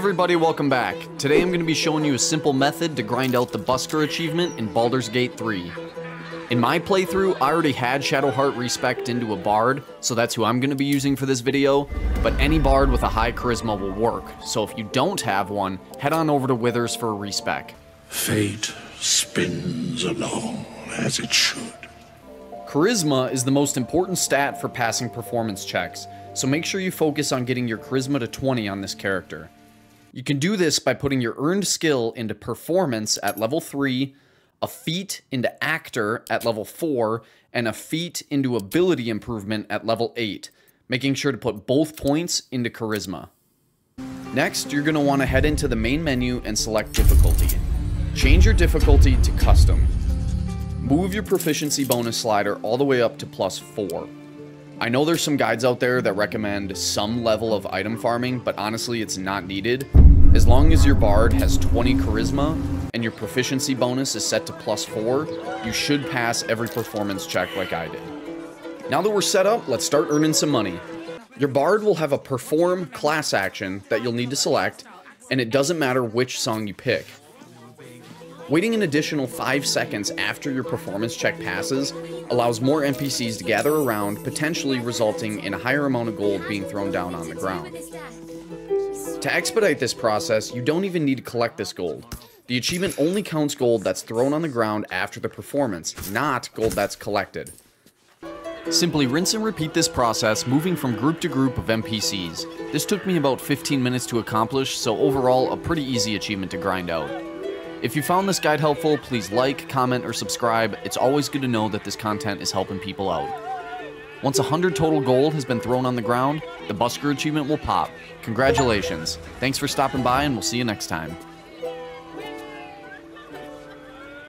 everybody, welcome back. Today I'm going to be showing you a simple method to grind out the Busker achievement in Baldur's Gate 3. In my playthrough, I already had Shadowheart respec into a Bard, so that's who I'm going to be using for this video, but any Bard with a high Charisma will work, so if you don't have one, head on over to Withers for a respec. Fate spins along as it should. Charisma is the most important stat for passing performance checks, so make sure you focus on getting your Charisma to 20 on this character. You can do this by putting your earned skill into Performance at level 3, a feat into actor at level 4, and a feat into ability improvement at level 8, making sure to put both points into charisma. Next, you're going to want to head into the main menu and select difficulty. Change your difficulty to custom. Move your proficiency bonus slider all the way up to plus 4. I know there's some guides out there that recommend some level of item farming, but honestly it's not needed. As long as your bard has 20 charisma and your proficiency bonus is set to plus 4, you should pass every performance check like I did. Now that we're set up, let's start earning some money. Your bard will have a perform class action that you'll need to select, and it doesn't matter which song you pick. Waiting an additional 5 seconds after your performance check passes allows more NPCs to gather around, potentially resulting in a higher amount of gold being thrown down on the ground. To expedite this process, you don't even need to collect this gold. The achievement only counts gold that's thrown on the ground after the performance, not gold that's collected. Simply rinse and repeat this process, moving from group to group of NPCs. This took me about 15 minutes to accomplish, so overall, a pretty easy achievement to grind out. If you found this guide helpful, please like, comment, or subscribe. It's always good to know that this content is helping people out. Once 100 total gold has been thrown on the ground, the Busker achievement will pop. Congratulations. Thanks for stopping by, and we'll see you next time.